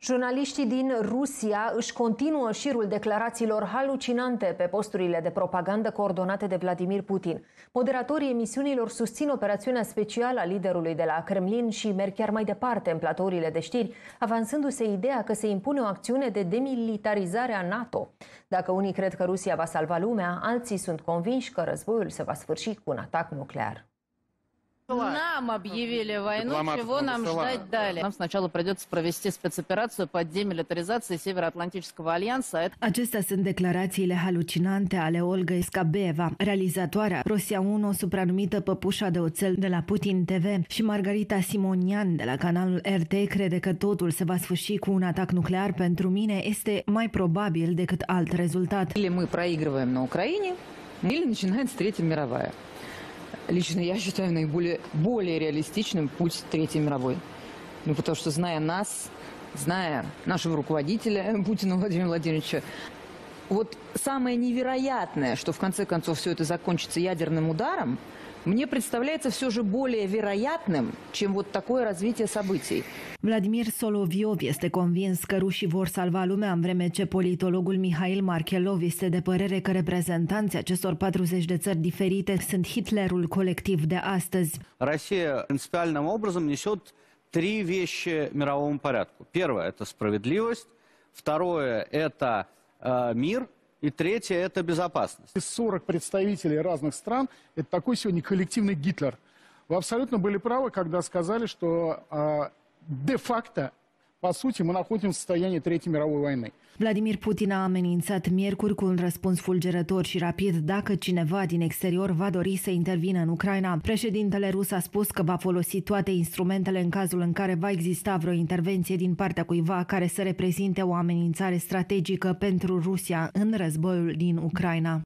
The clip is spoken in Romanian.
Jurnaliștii din Rusia își continuă șirul declarațiilor halucinante pe posturile de propagandă coordonate de Vladimir Putin. Moderatorii emisiunilor susțin operațiunea specială a liderului de la Kremlin și merg chiar mai departe în platourile de știri, avansându-se ideea că se impune o acțiune de demilitarizare a NATO. Dacă unii cred că Rusia va salva lumea, alții sunt convinși că războiul se va sfârși cu un atac nuclear. Нам объявили войну, чего нам ждать далее? Нам сначала придется провести спецоперацию по демилитаризации Североаtlantического альянса. Acestea sunt declarațiile halucinante ale Olga Skabeva, realizatoarea Rosia 1, supranumită păpușa de oțel de la Putin TV și Margarita Simonian de la canalul RT crede că totul se va sfârși cu un atac nuclear pentru mine este mai probabil decât alt rezultat. Или мы проигрываем на Украине, или начинается Третья мировая. Лично я считаю наиболее более реалистичным путь Третьей мировой. Ну, потому что, зная нас, зная нашего руководителя Путина Владимира Владимировича, вот самое невероятное, что в конце концов все это закончится ядерным ударом – мне представляется все же более вероятным, чем вот такое развитие событий. Vladimir Soloviov este convins că rușii vor salva lumea în vreme ce politologul Mihail Markelov este de părere că reprezentanții acestor 40 de țări diferite sunt Hitlerul colectiv de astăzi. Россия принципиальным образом несет три вещи мировому порядку. Первое – это справедливость. Второе – это э, мир – И третье – это безопасность. 40 представителей разных стран – это такой сегодня коллективный Гитлер. Вы абсолютно были правы, когда сказали, что э, де-факто По сути, мы находимся в состоянии Третьей мировой войны. Vladimir Putin a amenințat miercuri cu un răspuns fulgerător și rapid dacă cineva din exterior va dori să intervină în Ucraina. Președintele rus a spus că va folosi toate instrumentele în cazul în care va exista vreo intervenție din partea cuiva care să reprezinte o amenințare strategică pentru Rusia în războiul din Ucraina.